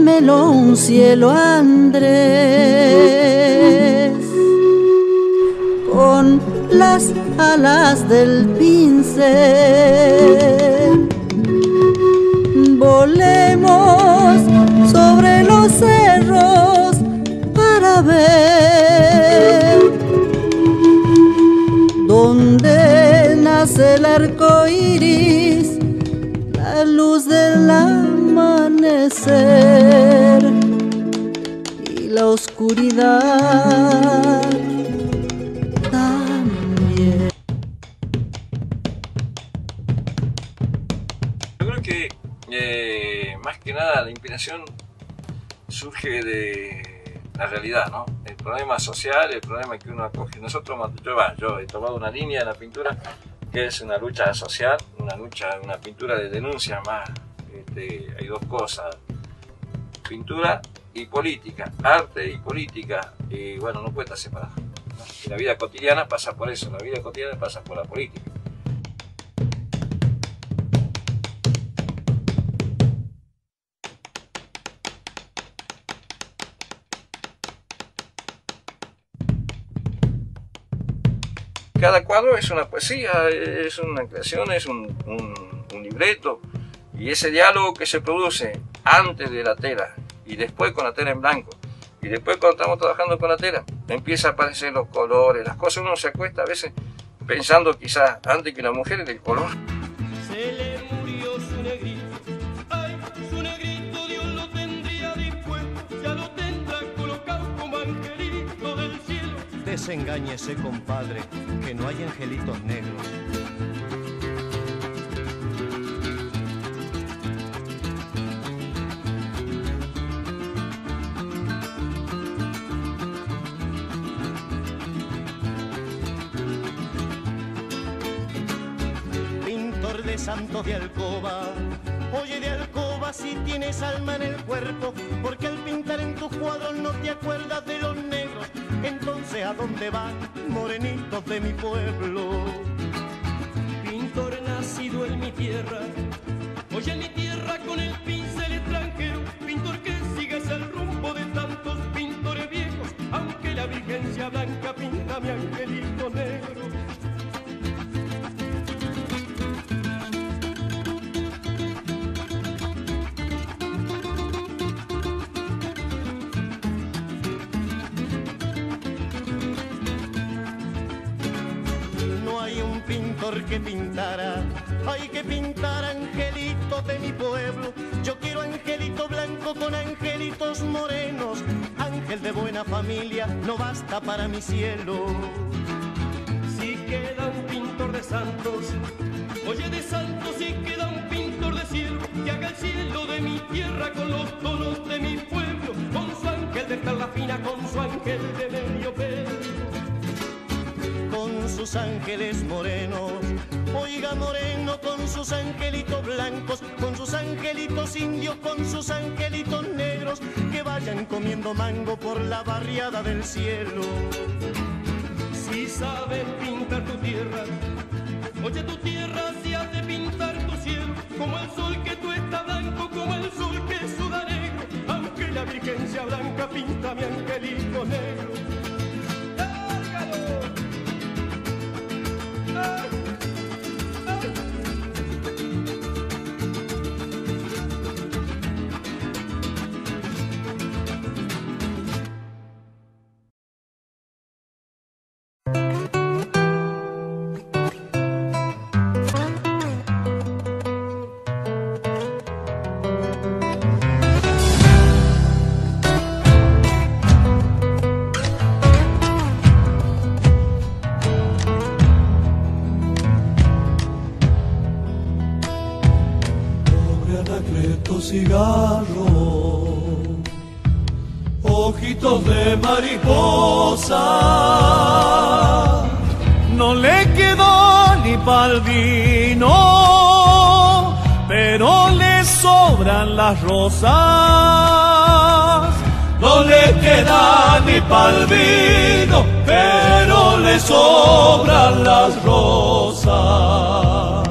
dámelo un cielo Andrés. Con las alas del pincel. Volemos sobre los cerros para ver dónde nace el arco iris, la luz del y la oscuridad también. Yo creo que eh, más que nada la inspiración surge de la realidad, ¿no? El problema social, el problema que uno acoge. Nosotros, yo, yo he tomado una línea en la pintura que es una lucha social, una lucha, una pintura de denuncia más. Este, hay dos cosas, pintura y política, arte y política, y bueno, no puede estar separado. ¿no? La vida cotidiana pasa por eso, la vida cotidiana pasa por la política. Cada cuadro es una poesía, es una creación, es un, un- un libreto. Y ese diálogo que se produce antes de la tela y después con la tela en blanco. Y después cuando estamos trabajando con la tela, empieza a aparecer los colores, las cosas. Uno se acuesta a veces pensando quizás antes que la mujer era el color. Se le murió su negrito, ay, su negrito Dios lo tendría dispuesto, ya lo tendrá colocado como angelito del cielo. Desengáñese, compadre, que no hay angelitos negros. De santos de alcoba, oye de alcoba si tienes alma en el cuerpo, porque al pintar en tus cuadros no te acuerdas de los negros, entonces a dónde van morenitos de mi pueblo. Pintor nacido en mi tierra, oye en mi tierra con el pincel extranjero, pintor que sigues el rumbo de tantos pintores viejos, aunque la virgencia blanca pinta mi angelito negro. Pintor que pintara, hay que pintar angelitos de mi pueblo. Yo quiero angelito blanco con angelitos morenos. Ángel de buena familia no basta para mi cielo. Si queda un pintor de santos, oye de santos si queda un pintor de cielo, que haga el cielo de mi tierra con los tonos de mi pueblo, con su ángel de perla fina, con su ángel de medio pelo. Sus ángeles morenos. Oiga moreno con sus angelitos blancos, con sus angelitos indios, con sus angelitos negros, que vayan comiendo mango por la barriada del cielo. Si sabes pintar tu tierra, oye tu tierra si has de pintar tu cielo, como el sol que tú está blanco, como el sol que suda negro, aunque la virgen blanca, pinta mi Anacleto cigarro, ojitos de mariposa, no le quedó ni pa'l vino, pero le sobran las rosas. No le queda ni pa'l vino, pero le sobran las rosas.